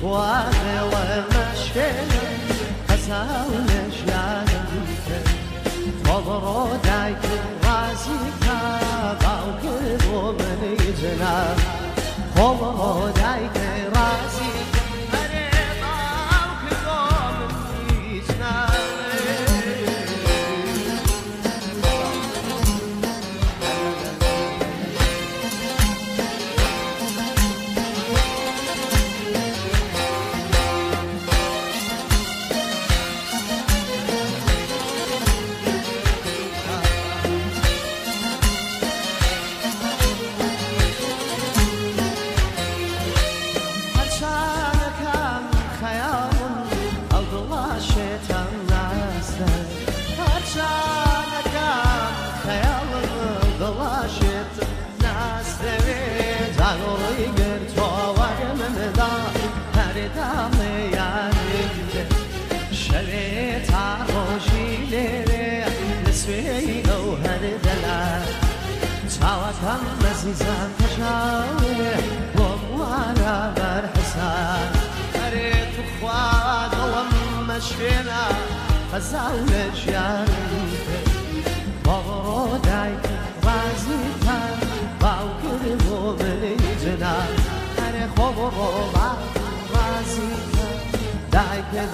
What? قساولش یادم تبرو دایک رازی Hasret anlarsın Parçana kan Hayalımı dolaşıp Nasrevi Dağılı gör tovarımı da Her damı yarımda Şevi tarojileri Nesveyi o her deler. Çavakan nazizan taşağı Bomlara ver خوادەوەم مەشوێنە خەزاو لە ژیان بەڕۆ دایک ڕازیتان باوکر بۆ منی جنا هەرێ خۆ بۆ ڕازیتان دایکت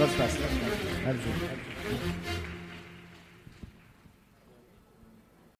Bas bas. Hadi canım.